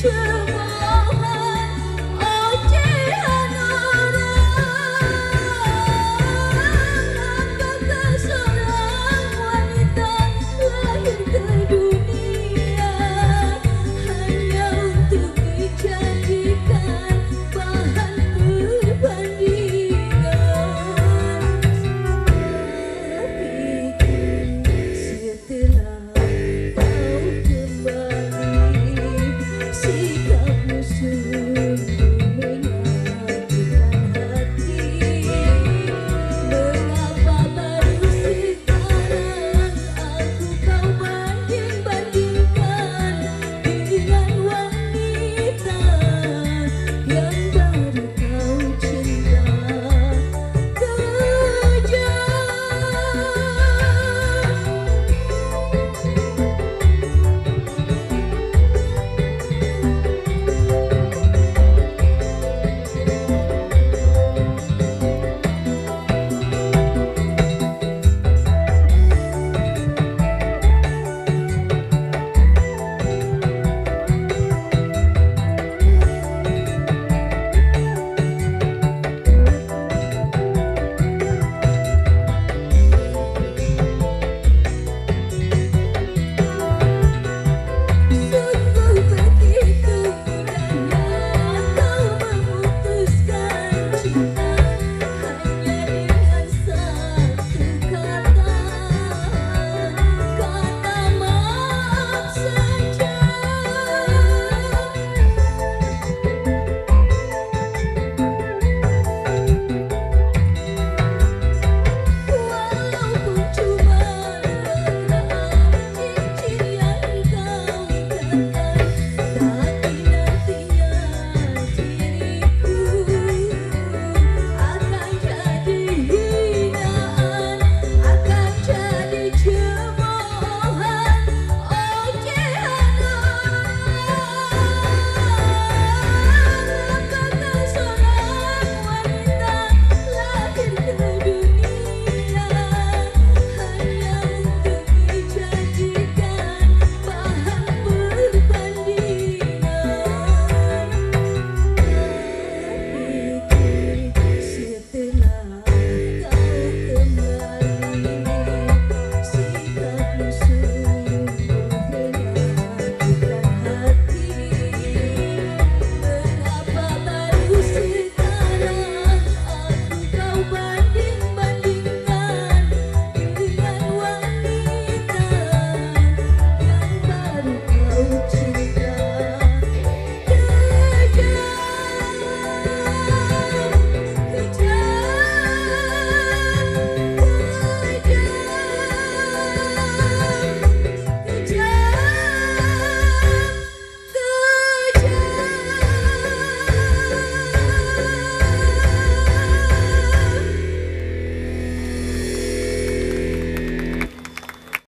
future